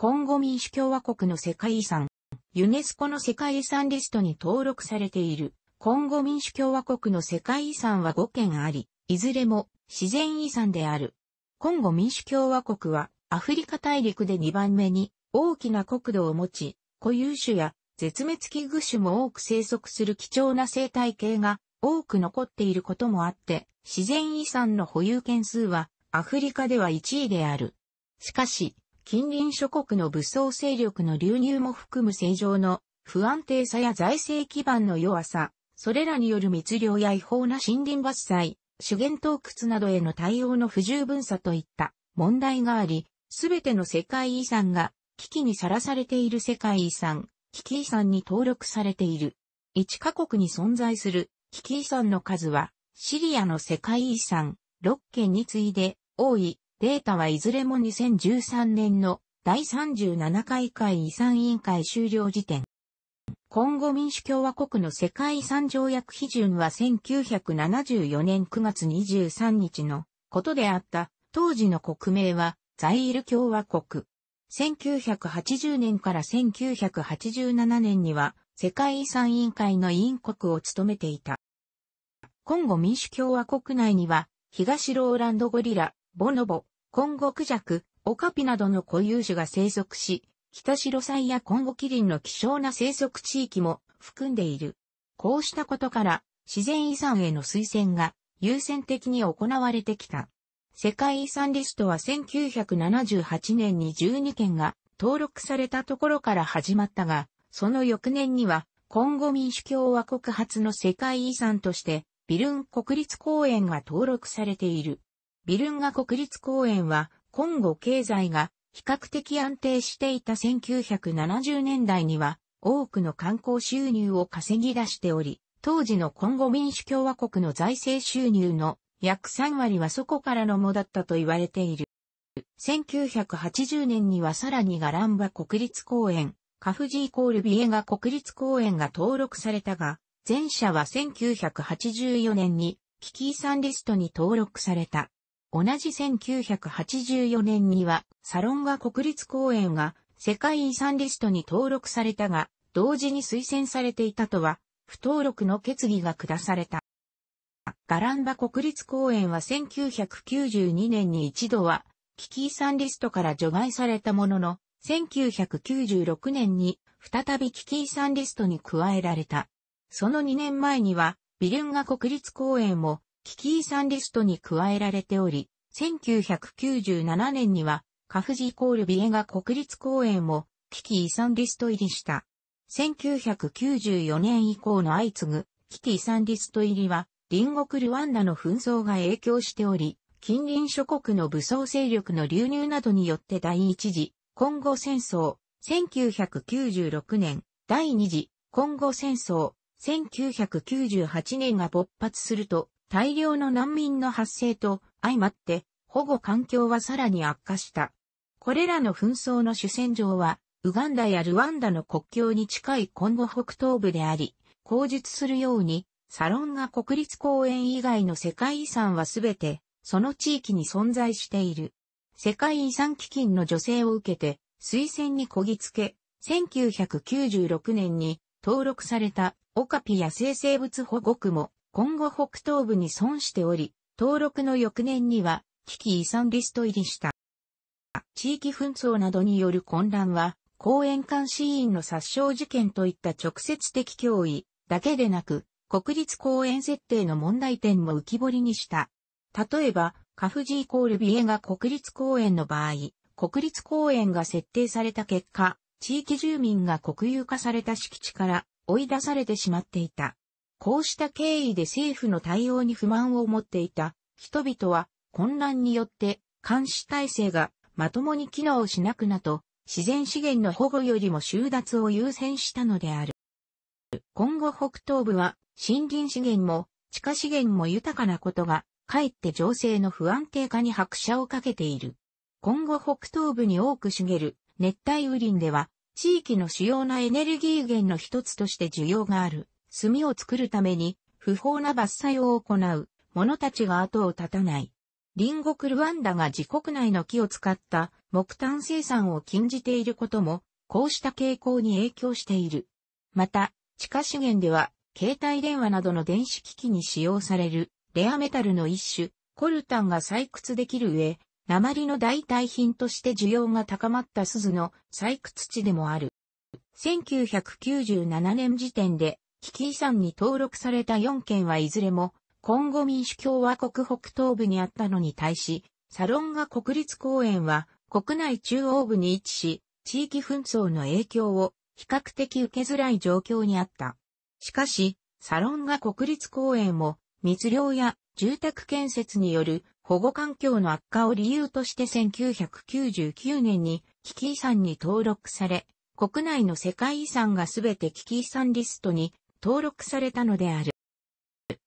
コンゴ民主共和国の世界遺産、ユネスコの世界遺産リストに登録されている、コンゴ民主共和国の世界遺産は5件あり、いずれも自然遺産である。コンゴ民主共和国はアフリカ大陸で2番目に大きな国土を持ち、固有種や絶滅危惧種も多く生息する貴重な生態系が多く残っていることもあって、自然遺産の保有件数はアフリカでは1位である。しかし、近隣諸国の武装勢力の流入も含む正常の不安定さや財政基盤の弱さ、それらによる密漁や違法な森林伐採、資源洞窟などへの対応の不十分さといった問題があり、すべての世界遺産が危機にさらされている世界遺産、危機遺産に登録されている。1カ国に存在する危機遺産の数は、シリアの世界遺産6件に次いで多いデータはいずれも2013年の第37回会遺産委員会終了時点。コンゴ民主共和国の世界遺産条約批准は1974年9月23日のことであった。当時の国名はザイール共和国。1980年から1987年には世界遺産委員会の委員国を務めていた。コンゴ民主共和国内には東ローランドゴリラ、ボノボ、コンゴクジャク、オカピなどの固有種が生息し、北白菜やコンゴキリンの希少な生息地域も含んでいる。こうしたことから自然遺産への推薦が優先的に行われてきた。世界遺産リストは1978年に12件が登録されたところから始まったが、その翌年にはコンゴ民主共和国初の世界遺産としてビルン国立公園が登録されている。ビルンガ国立公園は、コンゴ経済が比較的安定していた1970年代には、多くの観光収入を稼ぎ出しており、当時のコンゴ民主共和国の財政収入の約3割はそこからのもだったと言われている。1980年にはさらにガランバ国立公園、カフジーコールビエガ国立公園が登録されたが、前者は1984年に危機遺産リストに登録された。同じ1984年には、サロンガ国立公園が世界遺産リストに登録されたが、同時に推薦されていたとは、不登録の決議が下された。ガランバ国立公園は1992年に一度は、危機遺産リストから除外されたものの、1996年に再び危機遺産リストに加えられた。その2年前には、ビルンガ国立公園も危機遺産リストに加えられており、1997年にはカフジイコールビエガ国立公園も危機遺産リスト入りした。1994年以降の相次ぐ危機遺産リスト入りは隣国ルワンダの紛争が影響しており、近隣諸国の武装勢力の流入などによって第一次コンゴ戦争、1996年、第二次コンゴ戦争、1998年が勃発すると、大量の難民の発生と相まって保護環境はさらに悪化した。これらの紛争の主戦場は、ウガンダやルワンダの国境に近いコンゴ北東部であり、口述するように、サロンガ国立公園以外の世界遺産はすべて、その地域に存在している。世界遺産基金の助成を受けて、推薦にこぎつけ、1996年に登録されたオカピや生生物保護区も今後北東部に損しており、登録の翌年には危機遺産リスト入りした。地域紛争などによる混乱は、公園監視員の殺傷事件といった直接的脅威だけでなく、国立公園設定の問題点も浮き彫りにした。例えば、カフジイコールビエが国立公園の場合、国立公園が設定された結果、地域住民が国有化された敷地から追い出されてしまっていた。こうした経緯で政府の対応に不満を持っていた人々は混乱によって監視体制がまともに機能しなくなと自然資源の保護よりも収奪を優先したのである。今後北東部は森林資源も地下資源も豊かなことがかえって情勢の不安定化に拍車をかけている。今後北東部に多く茂る熱帯雨林では地域の主要なエネルギー源の一つとして需要がある。炭を作るために不法な伐採を行う者たちが後を絶たない。隣国ルワンダが自国内の木を使った木炭生産を禁じていることも、こうした傾向に影響している。また、地下資源では、携帯電話などの電子機器に使用される、レアメタルの一種、コルタンが採掘できる上、鉛の代替品として需要が高まった鈴の採掘地でもある。1997年時点で、危機遺産に登録された4県はいずれも、コンゴ民主共和国北東部にあったのに対し、サロンガ国立公園は国内中央部に位置し、地域紛争の影響を比較的受けづらい状況にあった。しかし、サロンガ国立公園も密漁や住宅建設による保護環境の悪化を理由として1999年に危機遺産に登録され、国内の世界遺産がすべて危機遺産リストに登録されたのである。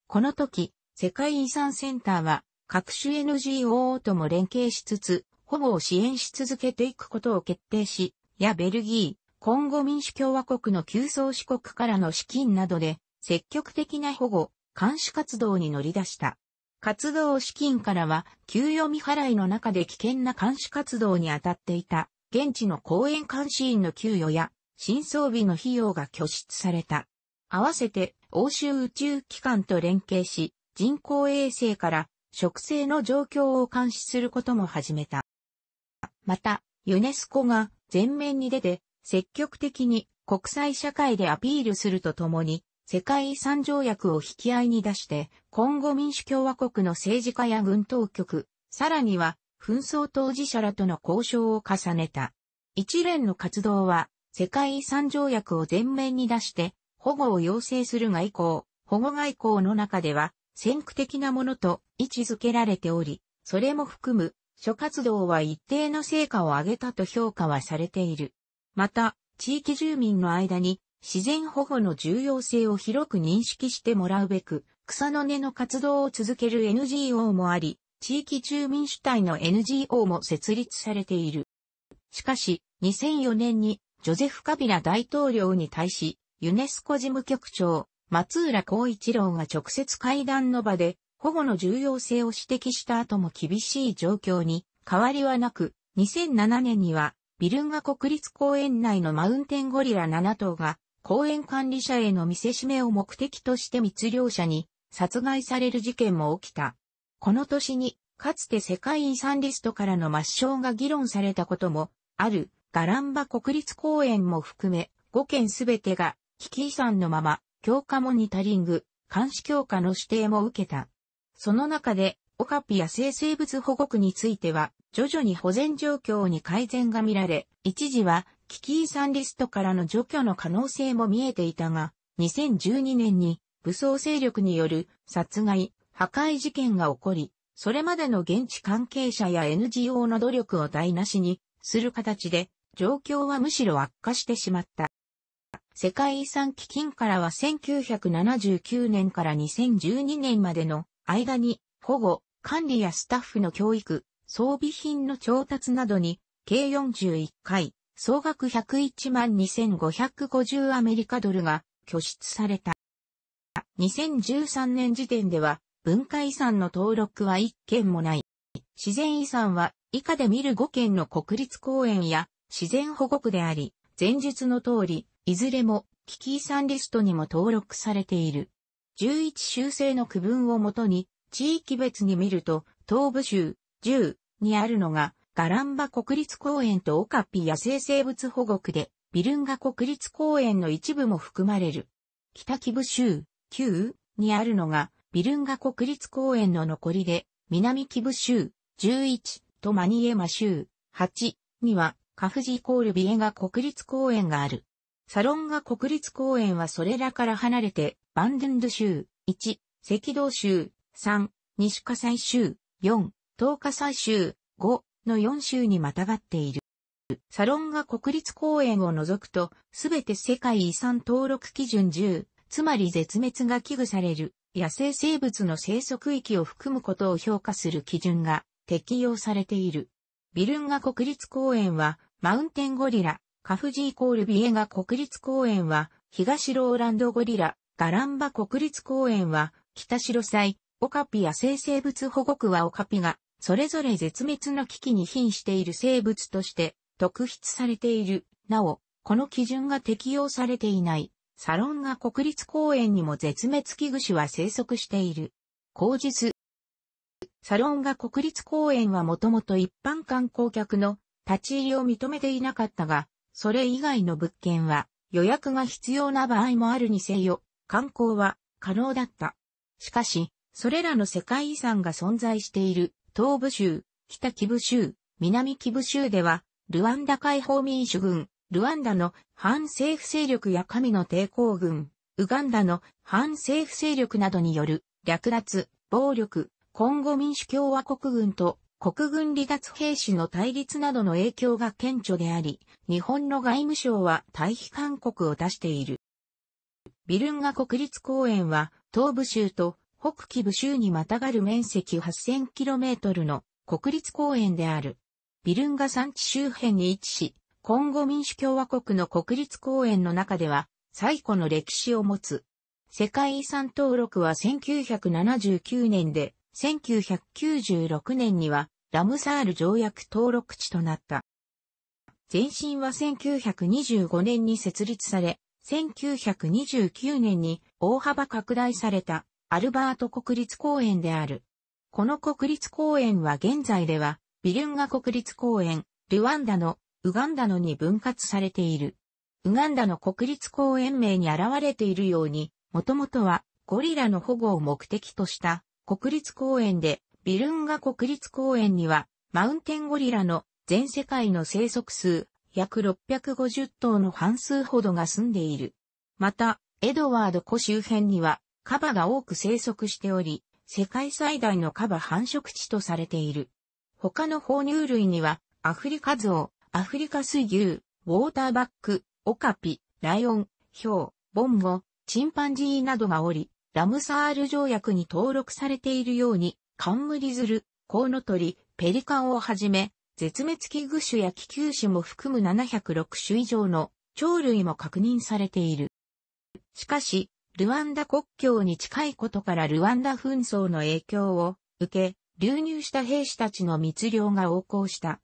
この時、世界遺産センターは各種 NGO とも連携しつつ、保護を支援し続けていくことを決定し、やベルギー、コンゴ民主共和国の旧宗四国からの資金などで積極的な保護、監視活動に乗り出した。活動資金からは、給与未払いの中で危険な監視活動に当たっていた、現地の公園監視員の給与や、新装備の費用が拠出された。合わせて、欧州宇宙機関と連携し、人工衛星から植生の状況を監視することも始めた。また、ユネスコが前面に出て積極的に国際社会でアピールするとともに、世界遺産条約を引き合いに出して、今後民主共和国の政治家や軍当局、さらには紛争当事者らとの交渉を重ねた。一連の活動は、世界遺産条約を前面に出して、保護を要請する外交、保護外交の中では、先駆的なものと位置づけられており、それも含む諸活動は一定の成果を上げたと評価はされている。また、地域住民の間に自然保護の重要性を広く認識してもらうべく、草の根の活動を続ける NGO もあり、地域住民主体の NGO も設立されている。しかし、2004年にジョゼフ・カビラ大統領に対し、ユネスコ事務局長、松浦光一郎が直接会談の場で保護の重要性を指摘した後も厳しい状況に変わりはなく、2007年にはビルンガ国立公園内のマウンテンゴリラ7頭が公園管理者への見せしめを目的として密漁者に殺害される事件も起きた。この年にかつて世界遺産リストからの抹消が議論されたこともあるガランバ国立公園も含め5件すべてが危機遺産のまま、強化モニタリング、監視強化の指定も受けた。その中で、オカピ野生生物保護区については、徐々に保全状況に改善が見られ、一時は危機遺産リストからの除去の可能性も見えていたが、2012年に武装勢力による殺害、破壊事件が起こり、それまでの現地関係者や NGO の努力を台無しにする形で、状況はむしろ悪化してしまった。世界遺産基金からは1979年から2012年までの間に保護、管理やスタッフの教育、装備品の調達などに計41回、総額101万2550アメリカドルが拠出された。2013年時点では文化遺産の登録は1件もない。自然遺産は以下で見る5件の国立公園や自然保護区であり、前述の通り、いずれも危機遺産リストにも登録されている。11州制の区分をもとに、地域別に見ると、東部州10にあるのが、ガランバ国立公園とオカピ野生生物保護区で、ビルンガ国立公園の一部も含まれる。北木部州9にあるのが、ビルンガ国立公園の残りで、南木部州11とマニエマ州8には、カフジイコールビエガ国立公園がある。サロンガ国立公園はそれらから離れて、バンドゥンド州、1、赤道州、3、西火災州、4、東火災州、5の4州にまたがっている。サロンガ国立公園を除くと、すべて世界遺産登録基準10、つまり絶滅が危惧される野生生物の生息域を含むことを評価する基準が適用されている。ビルンガ国立公園は、マウンテンゴリラ、カフジーコールビエガ国立公園は、東ローランドゴリラ、ガランバ国立公園は、北白菜、オカピ野生生物保護区はオカピがそれぞれ絶滅の危機に瀕している生物として特筆されている。なお、この基準が適用されていないサロンガ国立公園にも絶滅危惧種は生息している。口述。サロンガ国立公園はもともと一般観光客の立ち入りを認めていなかったが、それ以外の物件は予約が必要な場合もあるにせよ、観光は可能だった。しかし、それらの世界遺産が存在している東部州、北キブ州、南キブ州では、ルワンダ解放民主軍、ルワンダの反政府勢力や神の抵抗軍、ウガンダの反政府勢力などによる略奪、暴力、コンゴ民主共和国軍と国軍離脱兵士の対立などの影響が顕著であり、日本の外務省は退避勧告を出している。ビルンガ国立公園は東部州と北紀部州にまたがる面積 8000km の国立公園である。ビルンガ山地周辺に位置し、コンゴ民主共和国の国立公園の中では最古の歴史を持つ。世界遺産登録は1979年で、1996年にはラムサール条約登録地となった。前身は1925年に設立され、1929年に大幅拡大されたアルバート国立公園である。この国立公園は現在では、ビルンガ国立公園、ルワンダの、ウガンダのに分割されている。ウガンダの国立公園名に現れているように、もともとはゴリラの保護を目的とした国立公園で、ビルンガ国立公園には、マウンテンゴリラの全世界の生息数、約650頭の半数ほどが住んでいる。また、エドワード湖周辺には、カバが多く生息しており、世界最大のカバ繁殖地とされている。他の哺乳類には、アフリカゾウ、アフリカ水牛、ウォーターバック、オカピ、ライオン、ヒョウ、ボンゴ、チンパンジーなどがおり、ラムサール条約に登録されているように、カンムリズル、コウノトリ、ペリカンをはじめ、絶滅危惧種や気球種も含む706種以上の鳥類も確認されている。しかし、ルワンダ国境に近いことからルワンダ紛争の影響を受け、流入した兵士たちの密漁が横行した。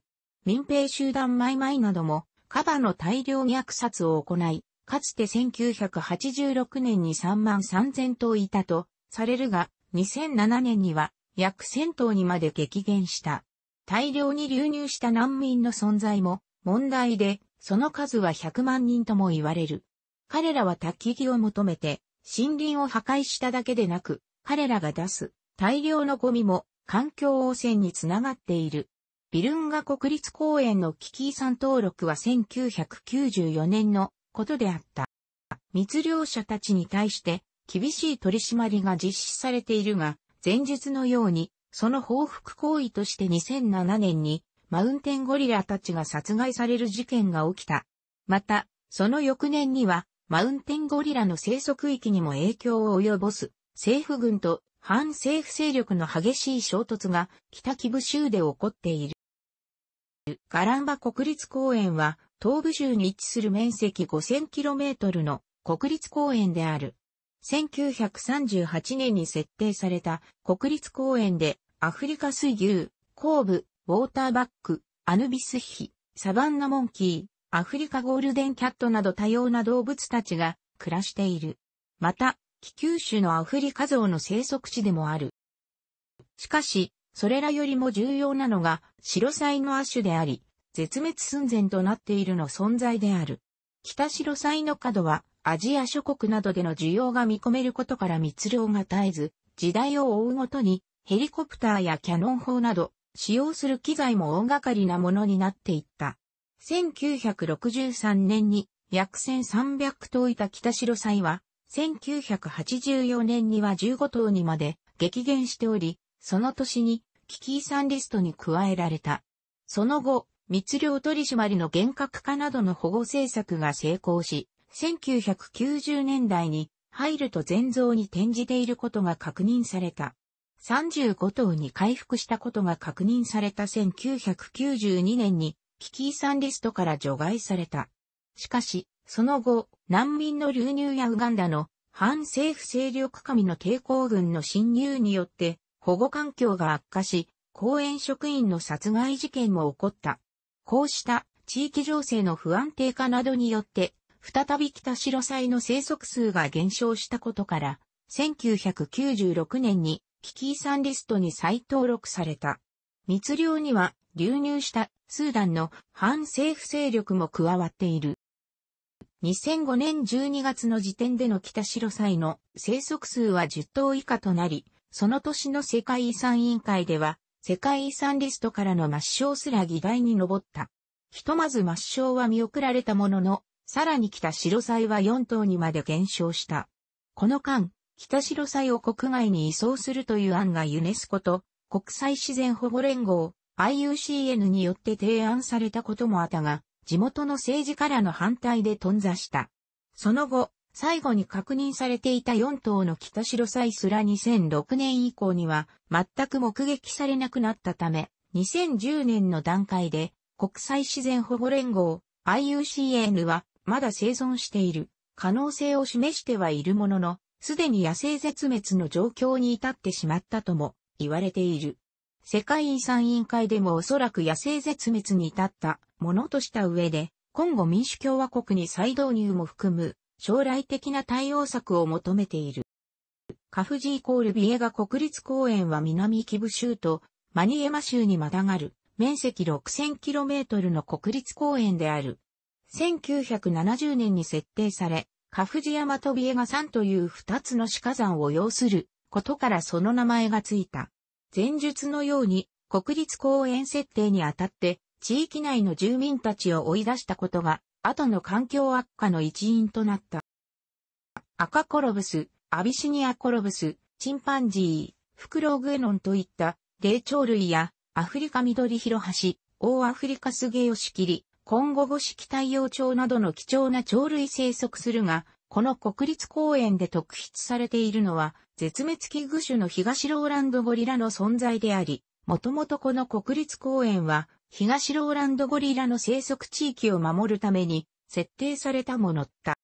民兵集団マイマイなども、カバの大量虐殺を行い、かつて1986年に3万3000頭いたとされるが、2007年には約1000頭にまで激減した。大量に流入した難民の存在も問題で、その数は100万人とも言われる。彼らは焚き木を求めて森林を破壊しただけでなく、彼らが出す大量のゴミも環境汚染につながっている。ビルンガ国立公園の危機遺産登録は1994年のことであった。密漁者たちに対して厳しい取り締まりが実施されているが、前述のように、その報復行為として2007年にマウンテンゴリラたちが殺害される事件が起きた。また、その翌年にはマウンテンゴリラの生息域にも影響を及ぼす、政府軍と反政府勢力の激しい衝突が北キブ州で起こっている。ガランバ国立公園は東部州に位置する面積 5000km の国立公園である。1938年に設定された国立公園でアフリカ水牛、後部、ウォーターバック、アヌビスヒ、サバンナモンキー、アフリカゴールデンキャットなど多様な動物たちが暮らしている。また、気球種のアフリカゾウの生息地でもある。しかし、それらよりも重要なのが、白サイの亜種であり、絶滅寸前となっているの存在である。北白サイの角は、アジア諸国などでの需要が見込めることから密漁が絶えず、時代を追うごとに、ヘリコプターやキャノン砲など、使用する機材も大掛かりなものになっていった。1963年に約1300頭いた北白祭は、1984年には15頭にまで激減しており、その年に危機遺産リストに加えられた。その後、密漁取締りの厳格化などの保護政策が成功し、1990年代に入ると全増に転じていることが確認された。35頭に回復したことが確認された1992年に危機遺産リストから除外された。しかし、その後、難民の流入やウガンダの反政府勢力神の抵抗軍の侵入によって保護環境が悪化し、公園職員の殺害事件も起こった。こうした地域情勢の不安定化などによって、再び北白菜の生息数が減少したことから、1996年に危機遺産リストに再登録された。密漁には流入したスーダンの反政府勢力も加わっている。2005年12月の時点での北白菜の生息数は10頭以下となり、その年の世界遺産委員会では、世界遺産リストからの抹消すら議題に上った。ひとまず抹消は見送られたものの、さらに北白菜は4頭にまで減少した。この間、北白菜を国外に移送するという案がユネスコと国際自然保護連合 IUCN によって提案されたこともあったが、地元の政治からの反対で頓挫した。その後、最後に確認されていた4頭の北白菜すら2006年以降には全く目撃されなくなったため、2010年の段階で国際自然保護連合 IUCN はまだ生存している可能性を示してはいるものの、すでに野生絶滅の状況に至ってしまったとも言われている。世界遺産委員会でもおそらく野生絶滅に至ったものとした上で、今後民主共和国に再導入も含む将来的な対応策を求めている。カフジイコールビエガ国立公園は南キブ州とマニエマ州にまたがる面積 6000km の国立公園である。1970年に設定され、カフジ山とビエガ山という二つの死火山を要することからその名前がついた。前述のように国立公園設定にあたって地域内の住民たちを追い出したことが後の環境悪化の一因となった。赤コロブス、アビシニアコロブス、チンパンジー、フクロウグエノンといった霊長類やアフリカ緑広橋、大アフリカスゲヨシキリ、コンゴゴシキ太陽鳥などの貴重な鳥類生息するが、この国立公園で特筆されているのは、絶滅危惧種の東ローランドゴリラの存在であり、もともとこの国立公園は、東ローランドゴリラの生息地域を守るために設定されたものだ。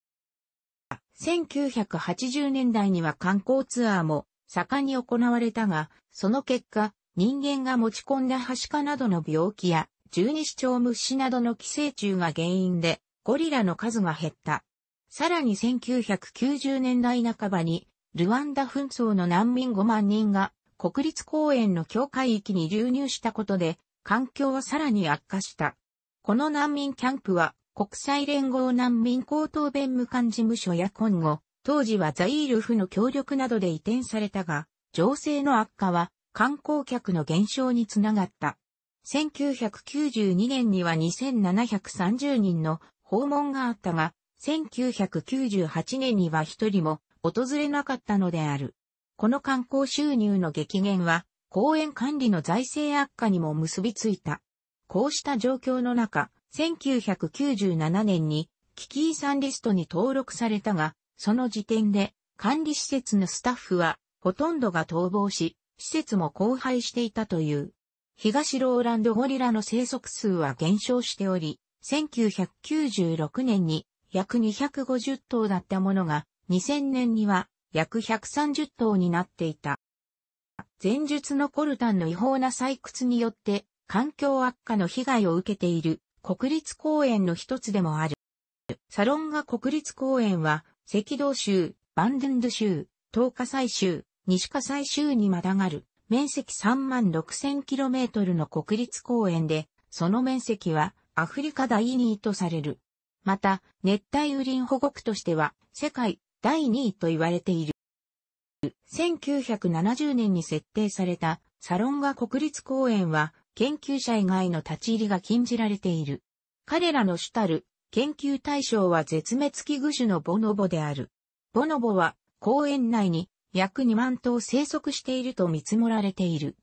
1980年代には観光ツアーも盛んに行われたが、その結果、人間が持ち込んだハシカなどの病気や、十二指腸虫などの寄生虫が原因で、ゴリラの数が減った。さらに1990年代半ばに、ルワンダ紛争の難民5万人が国立公園の境界域に流入したことで、環境はさらに悪化した。この難民キャンプは、国際連合難民高等弁務官事務所や今後、当時はザイール府の協力などで移転されたが、情勢の悪化は観光客の減少につながった。1992年には2730人の訪問があったが、1998年には一人も訪れなかったのである。この観光収入の激減は、公園管理の財政悪化にも結びついた。こうした状況の中、1997年に危機遺産リストに登録されたが、その時点で管理施設のスタッフはほとんどが逃亡し、施設も荒廃していたという。東ローランドゴリラの生息数は減少しており、1996年に約250頭だったものが、2000年には約130頭になっていた。前述のコルタンの違法な採掘によって環境悪化の被害を受けている国立公園の一つでもある。サロンガ国立公園は赤道州、バンドゥンド州、東火西州、西火西州にまたがる面積3万 6000km の国立公園で、その面積はアフリカ第2位とされる。また、熱帯雨林保護区としては、世界第2位と言われている。1970年に設定されたサロンガ国立公園は、研究者以外の立ち入りが禁じられている。彼らの主たる研究対象は絶滅危惧種のボノボである。ボノボは公園内に約2万頭生息していると見積もられている。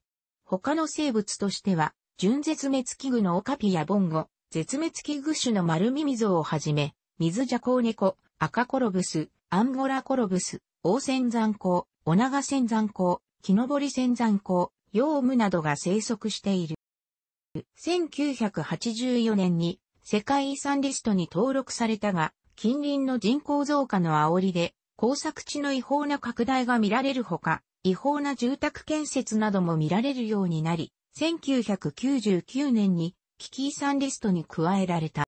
他の生物としては、準絶滅危惧のオカピやボンゴ、絶滅危惧種の丸耳像をはじめ、水ジャコウネコ、赤コロブス、アンゴラコロブス、オオセンザンコウ、オナガセンザンコウ、キノボリセンザンコウ、ヨウムなどが生息している。1984年に世界遺産リストに登録されたが、近隣の人口増加の煽りで工作地の違法な拡大が見られるほか、違法な住宅建設なども見られるようになり、1999年に危機遺産リストに加えられた。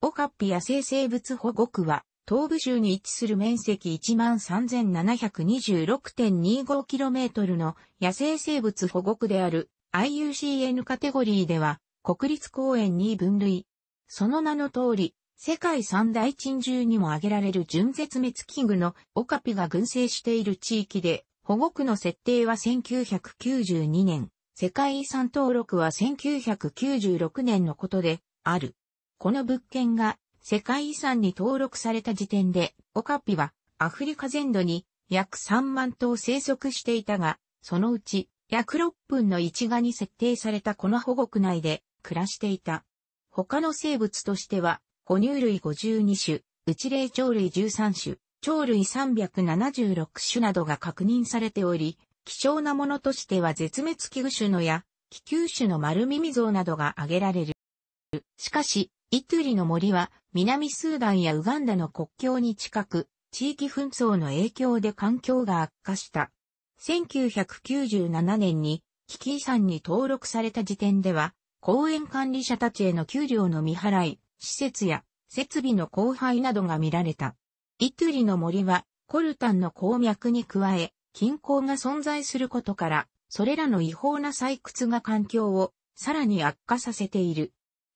オカッピ野生生物保護区は、東部州に位置する面積 13,726.25km の野生生物保護区である IUCN カテゴリーでは国立公園に分類。その名の通り、世界三大珍獣にも挙げられる準絶滅危惧のオカピが群生している地域で、保護区の設定は1992年、世界遺産登録は1996年のことである。この物件が世界遺産に登録された時点で、オカピはアフリカ全土に約3万頭生息していたが、そのうち約6分の1がに設定されたこの保護区内で暮らしていた。他の生物としては、哺乳類52種、内霊鳥類13種、鳥類376種などが確認されており、貴重なものとしては絶滅危惧種のや、気球種の丸耳像などが挙げられる。しかし、イトゥリの森は南スーダンやウガンダの国境に近く、地域紛争の影響で環境が悪化した。1997年に危機遺産に登録された時点では、公園管理者たちへの給料の未払い、施設や設備の荒廃などが見られた。イトゥリの森はコルタンの鉱脈に加え、金鉱が存在することから、それらの違法な採掘が環境をさらに悪化させている。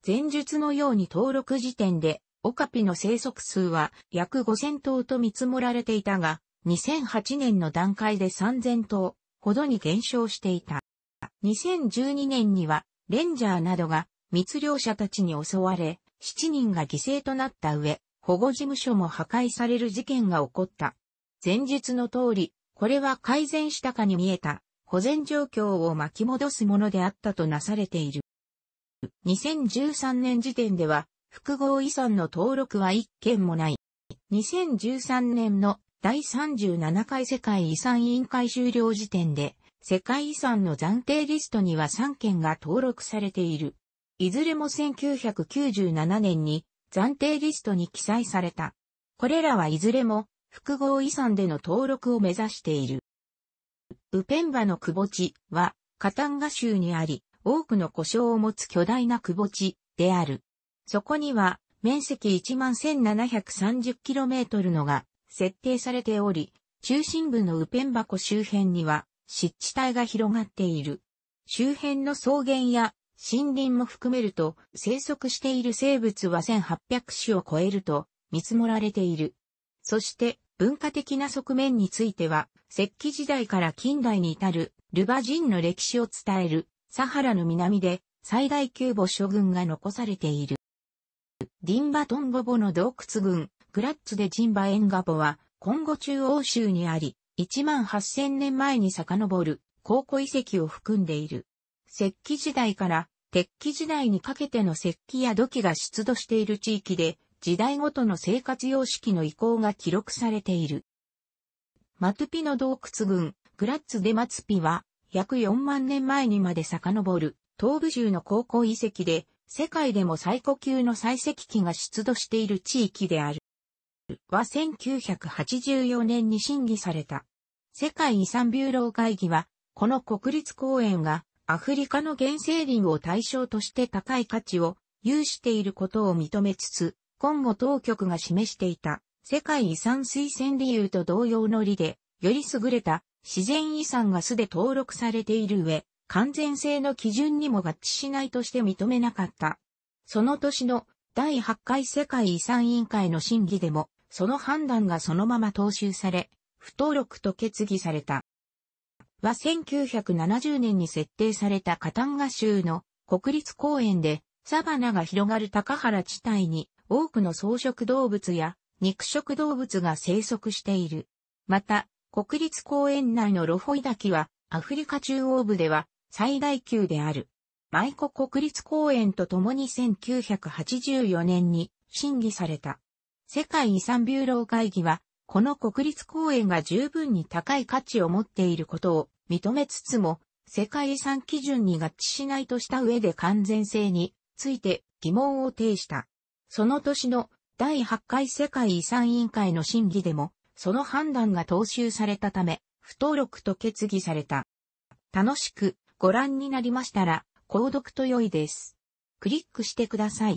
前述のように登録時点で、オカピの生息数は約5000頭と見積もられていたが、2008年の段階で3000頭ほどに減少していた。2012年には、レンジャーなどが密漁者たちに襲われ、7人が犠牲となった上、保護事務所も破壊される事件が起こった。前述の通り、これは改善したかに見えた保全状況を巻き戻すものであったとなされている。2013年時点では複合遺産の登録は1件もない。2013年の第37回世界遺産委員会終了時点で世界遺産の暫定リストには3件が登録されている。いずれも1997年に暫定リストに記載された。これらはいずれも複合遺産での登録を目指している。ウペンバの窪地は、カタンガ州にあり、多くの故障を持つ巨大な窪地である。そこには、面積 11,730km のが設定されており、中心部のウペンバ湖周辺には湿地帯が広がっている。周辺の草原や森林も含めると生息している生物は1800種を超えると見積もられている。そして文化的な側面については、石器時代から近代に至るルバジンの歴史を伝えるサハラの南で最大級母諸群が残されている。ディンバトンボボの洞窟群、グラッツでジンバエンガボは、コンゴ中央州にあり、1万8000年前に遡る考古遺跡を含んでいる。石器時代から鉄器時代にかけての石器や土器が出土している地域で、時代ごとの生活様式の移行が記録されている。マトゥピの洞窟群、グラッツ・デ・マツピは、約4万年前にまで遡る、東部州の高校遺跡で、世界でも最古級の採石器が出土している地域である。は1984年に審議された。世界遺産ビューロー会議は、この国立公園がアフリカの原生林を対象として高い価値を有していることを認めつつ、今後当局が示していた世界遺産推薦理由と同様の理で、より優れた自然遺産がすで登録されている上、完全性の基準にも合致しないとして認めなかった。その年の第8回世界遺産委員会の審議でも、その判断がそのまま踏襲され、不登録と決議された。は1970年に設定されたカタンガ州の国立公園でサバナが広がる高原地帯に多くの草食動物や肉食動物が生息している。また、国立公園内のロフォイ滝は、アフリカ中央部では最大級である。マイコ国立公園と共に1984年に審議された。世界遺産ビューロー会議は、この国立公園が十分に高い価値を持っていることを認めつつも、世界遺産基準に合致しないとした上で完全性について疑問を呈した。その年の第8回世界遺産委員会の審議でも、その判断が踏襲されたため、不登録と決議された。楽しく、ご覧になりましたら、購読と良いです。クリックしてください。